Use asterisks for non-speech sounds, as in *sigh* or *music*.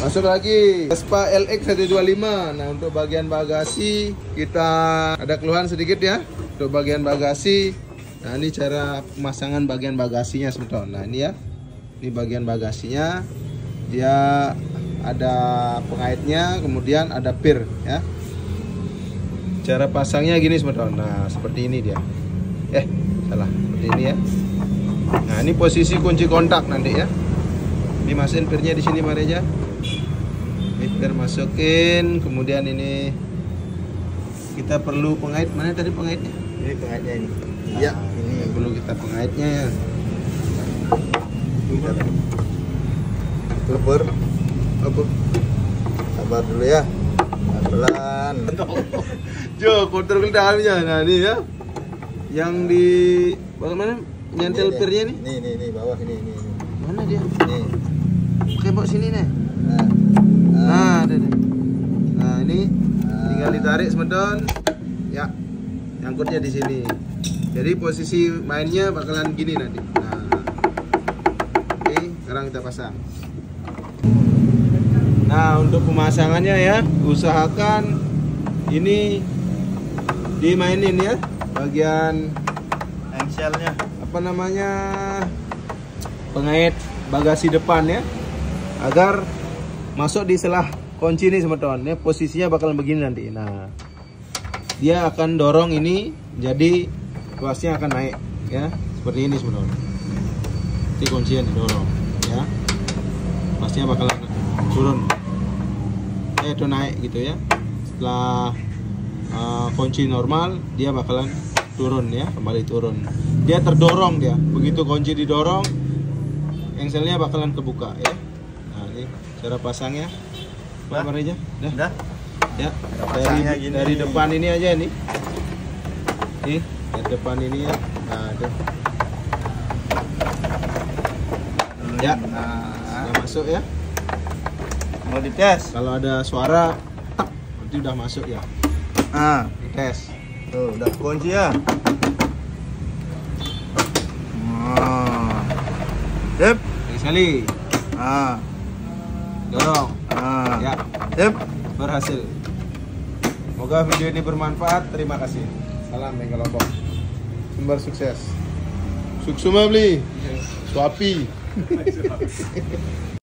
Masuk lagi Vespa LX 125. Nah, untuk bagian bagasi kita ada keluhan sedikit ya. Untuk bagian bagasi. Nah, ini cara pemasangan bagian bagasinya sebentar. Nah, ini ya. Ini bagian bagasinya. Dia ada pengaitnya, kemudian ada pir ya. Cara pasangnya gini sebentar. Nah, seperti ini dia. Eh, salah. Seperti ini ya. Nah, ini posisi kunci kontak nanti ya. Dimasukin pirnya di sini Mari biar masukin kemudian ini kita perlu pengait mana tadi pengaitnya Ini pengaitnya ini. nah, Ya, ini ini. perlu kita pengaitnya ya Kita Telepur. apa Sabar dulu ya. Pelan. *laughs* Jo kontrol dalamnya nah ini ya yang di bagaimana nyantel pirnya nih Nih, nih, nih, bawah ini, ini. ini. mana dia Nih. Oke bawa sini nih Nah. nah ada deh nah ini Nah. tinggal ditarik semedon. Ya nyangkutnya di sini. Jadi posisi mainnya bakalan gini nanti. Nah oke sekarang kita pasang. Nah untuk pemasangannya ya usahakan ini dimainin ya bagian Engselnya. apa namanya pengait bagasi depan ya agar masuk di selah kunci ini teman-teman. Ya posisinya bakalan begini nanti. Nah dia akan dorong ini jadi tuasnya akan naik ya. Seperti ini teman-teman. Nanti kuncinya didorong ya. Tuasnya bakalan turun. Eh itu naik gitu ya. Setelah uh, kunci normal dia bakalan turun ya. Kembali turun. Dia terdorong dia. Begitu kunci didorong engselnya bakalan kebuka ya ini cara pasangnya Udah? Pak aja dah Udah? ya pasangnya dari gini. dari depan ini aja nih nih dari depan ini ya nah ada ya Nah, sudah masuk ya mau dites. kalau ada suara tak berarti udah masuk ya Nah, tes tuh udah kunci ya. Nah. Sip. sekali Nah. Dorong. Nah. ya. Sip. berhasil. Semoga video ini bermanfaat. Terima kasih. Salam dari kelompok sumber sukses. Suksuma beli. Suapi *laughs*